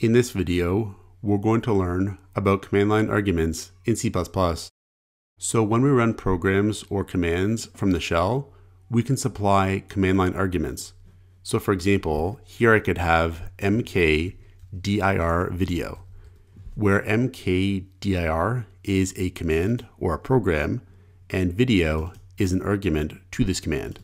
In this video, we're going to learn about command line arguments in C++. So when we run programs or commands from the shell, we can supply command line arguments. So for example, here I could have mkdir video, where mkdir is a command or a program, and video is an argument to this command.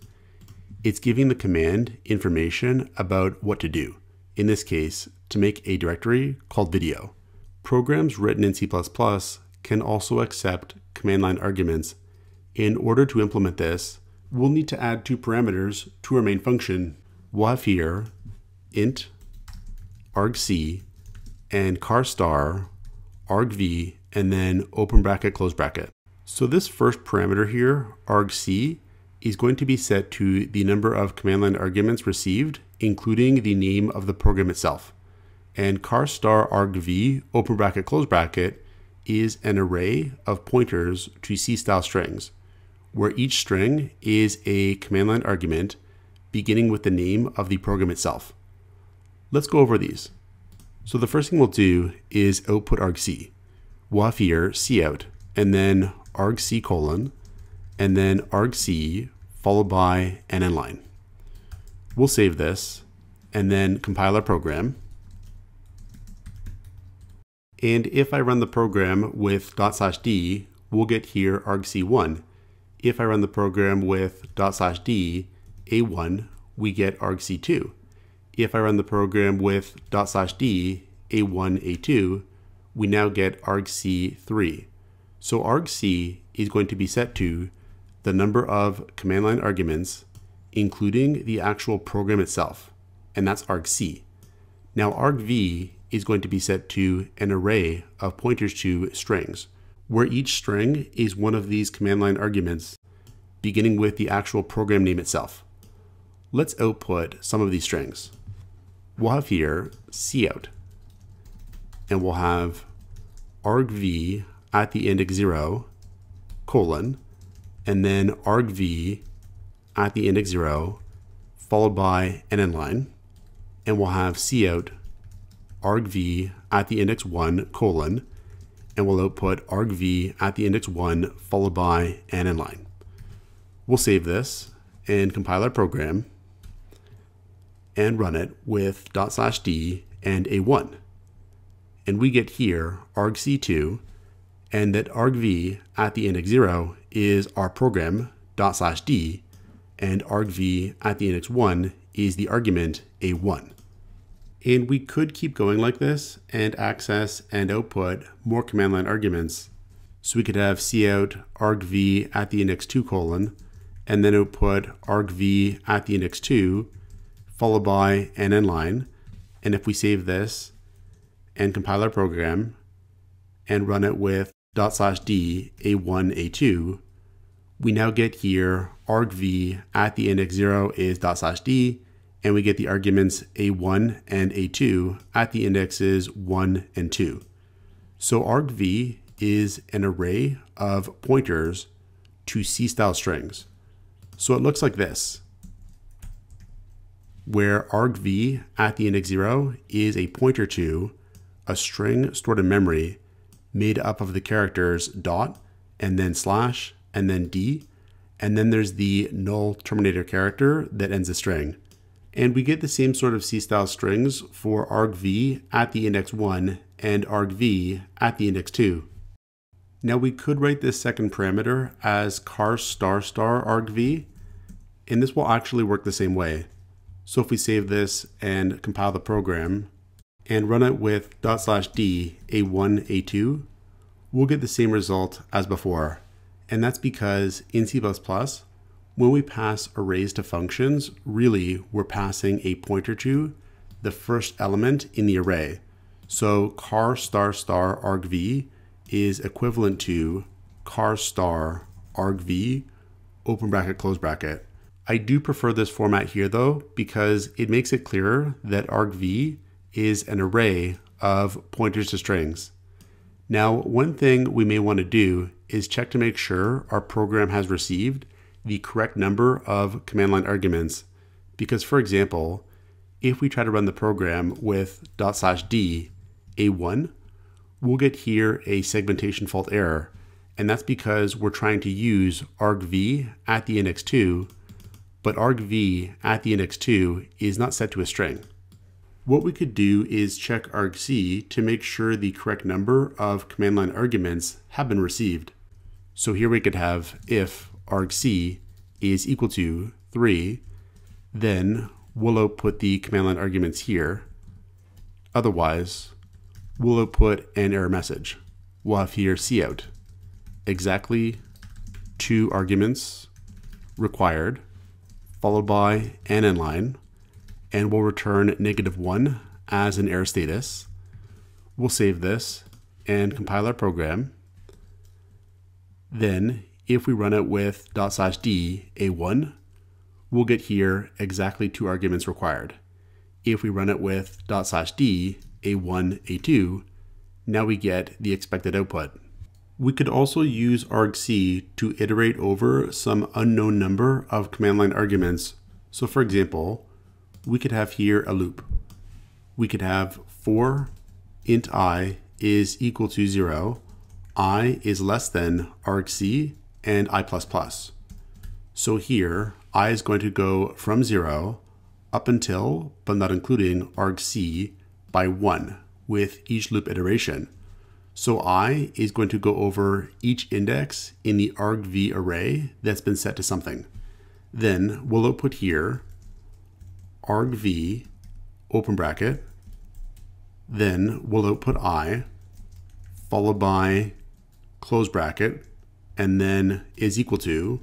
It's giving the command information about what to do. In this case, to make a directory called video. Programs written in C++ can also accept command line arguments. In order to implement this, we'll need to add two parameters to our main function. We'll have here int argc and char star argv and then open bracket close bracket. So this first parameter here, argc, is going to be set to the number of command line arguments received, including the name of the program itself and char star argv open bracket close bracket is an array of pointers to C style strings, where each string is a command line argument beginning with the name of the program itself. Let's go over these. So the first thing we'll do is output argc. We'll have here cout, and then argc colon, and then argc followed by an end line. We'll save this, and then compile our program. And if I run the program with dot slash d, we'll get here argc1. If I run the program with dot slash d, a1, we get argc2. If I run the program with dot slash d, a1, a2, we now get argc3. So argc is going to be set to the number of command line arguments, including the actual program itself, and that's argc. Now argv is going to be set to an array of pointers to strings, where each string is one of these command line arguments, beginning with the actual program name itself. Let's output some of these strings. We'll have here cout, and we'll have argv at the index 0, colon, and then argv at the index 0, followed by an end line, and we'll have cout argv at the index 1 colon, and we'll output argv at the index 1 followed by an end line. We'll save this and compile our program and run it with dot slash d and a1. And we get here argc2 and that argv at the index 0 is our program dot slash d and argv at the index 1 is the argument a1. And we could keep going like this and access and output more command line arguments. So we could have cout argv at the index 2 colon, and then output argv at the index 2, followed by an end line. And if we save this and compile our program and run it with dot slash d a1 a2, we now get here argv at the index 0 is dot slash d, and we get the arguments a1 and a2 at the indexes 1 and 2. So argv is an array of pointers to C-style strings. So it looks like this, where argv at the index 0 is a pointer to a string stored in memory made up of the characters dot and then slash and then d, and then there's the null terminator character that ends the string. And we get the same sort of C-style strings for argv at the index 1 and argv at the index 2. Now we could write this second parameter as char star star argv, and this will actually work the same way. So if we save this and compile the program and run it with dot slash d a1 a2, we'll get the same result as before. And that's because in C++, when we pass arrays to functions, really we're passing a pointer to the first element in the array. So char star star argv is equivalent to char star argv open bracket close bracket. I do prefer this format here though because it makes it clearer that argv is an array of pointers to strings. Now, one thing we may want to do is check to make sure our program has received the correct number of command line arguments. Because for example, if we try to run the program with dot slash d a1, we'll get here a segmentation fault error. And that's because we're trying to use argv at the index 2, but argv at the index 2 is not set to a string. What we could do is check argc to make sure the correct number of command line arguments have been received. So here we could have if argc is equal to 3, then we'll output the command line arguments here. Otherwise, we'll output an error message. We'll have here cout. Exactly two arguments required, followed by an end line, and we'll return negative 1 as an error status. We'll save this and compile our program. Then, if we run it with dot slash d a1, we'll get here exactly two arguments required. If we run it with dot slash d a1, a2, now we get the expected output. We could also use argc to iterate over some unknown number of command line arguments. So for example, we could have here a loop. We could have for int i is equal to 0, i is less than argc and i++. So here, i is going to go from 0 up until, but not including, argc by 1 with each loop iteration. So i is going to go over each index in the argv array that's been set to something. Then we'll output here argv open bracket, then we'll output i, followed by close bracket, and then is equal to,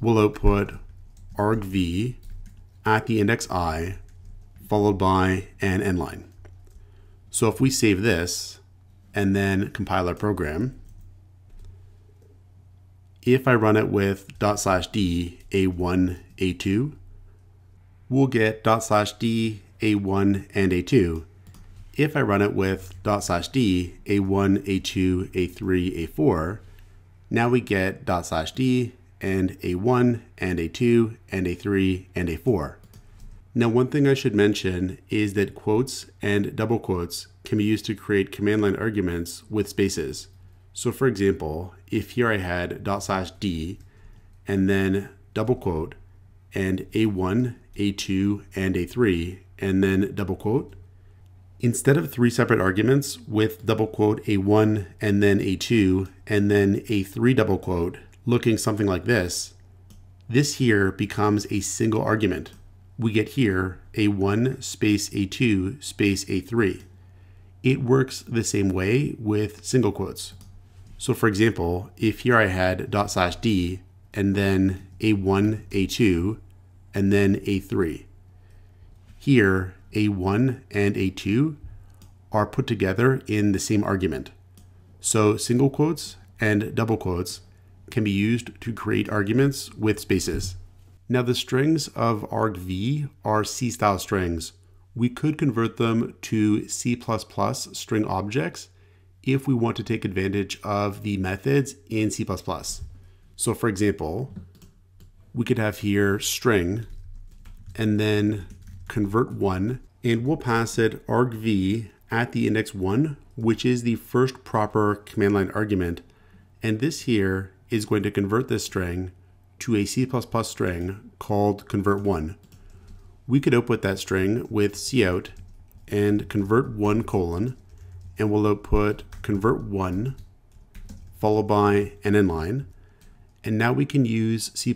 we'll output argv at the index i, followed by an end line. So if we save this and then compile our program, if I run it with dot slash d a1 a2, we'll get dot slash d a1 and a2. If I run it with dot slash d a1 a2 a3 a4, now we get dot slash d and a1 and a2 and a3 and a4. Now, one thing I should mention is that quotes and double quotes can be used to create command line arguments with spaces. So for example, if here I had dot slash d and then double quote and a1, a2, and a3, and then double quote, instead of three separate arguments with double quote a1 and then a2 and then a3 double quote looking something like this, this here becomes a single argument we get here a1 space a2 space a3. It works the same way with single quotes. So for example, if here I had dot slash d and then a1, a2, and then a3. Here, a1 and a2 are put together in the same argument. So single quotes and double quotes can be used to create arguments with spaces. Now the strings of argv are C-style strings. We could convert them to C++ string objects if we want to take advantage of the methods in C++. So for example, we could have here string and then convert one and we'll pass it argv at the index one, which is the first proper command line argument. And this here is going to convert this string to a C++ string called convert1. We could output that string with cout and convert1 colon, and we'll output convert1 followed by an end line. And now we can use C++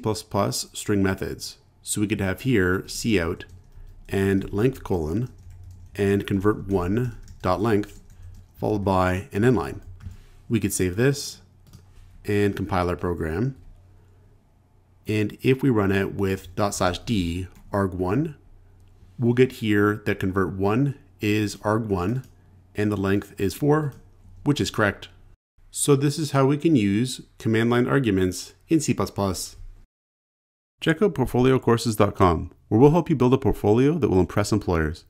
string methods. So we could have here cout and length colon and convert1 dot length followed by an end line. We could save this and compile our program. And if we run it with dot slash d arg1, we'll get here that convert1 is arg1 and the length is 4, which is correct. So this is how we can use command line arguments in C++. Check out portfoliocourses.com, where we'll help you build a portfolio that will impress employers.